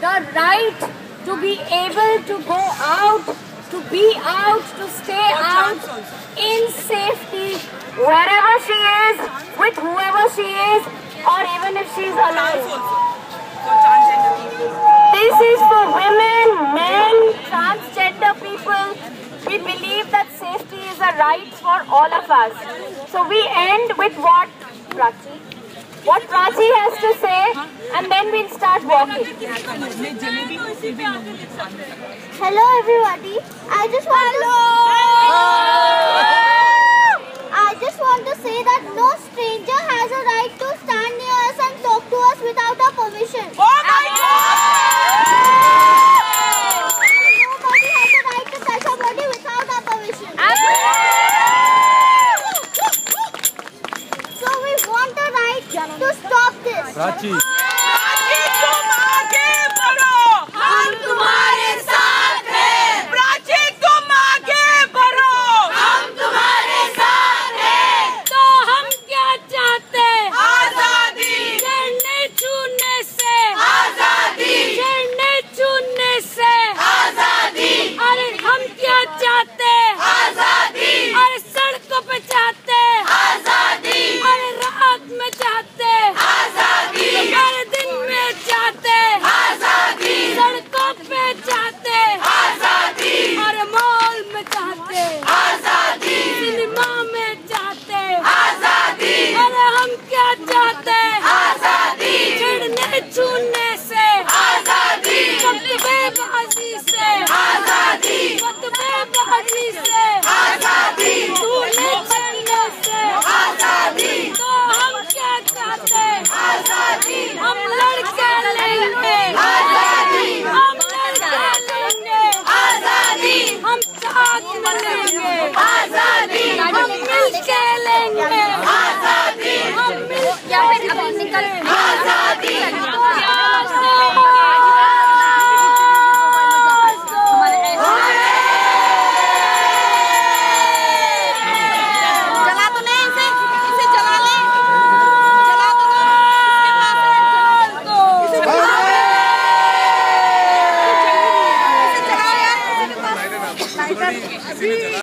the right to be able to go out, to be out, to stay out in safety wherever she is, with whoever she is, or even if she's alone. This is for women, men, transgender people. We believe that safety is a right for all of us. So we end with what, Prachi? What Prachi has to say, and then we'll start walking. Hello everybody. I just want to I just want to say that no stranger Pra ti. चिड़ने छूने से। आज़ादी। फतवेबाजी से। आज़ादी। फतवेबाजी से। आज़ादी। छूने छूने से। आज़ादी। तो हम क्या चाहते? आज़ादी। हम लड़के लेंगे। आज़ादी। हम लड़के लेंगे। आज़ादी। हम साथ में लेंगे। आज़ादी। हम मिल के लेंगे। आज़ादी। हम मिल के लेंगे। sí.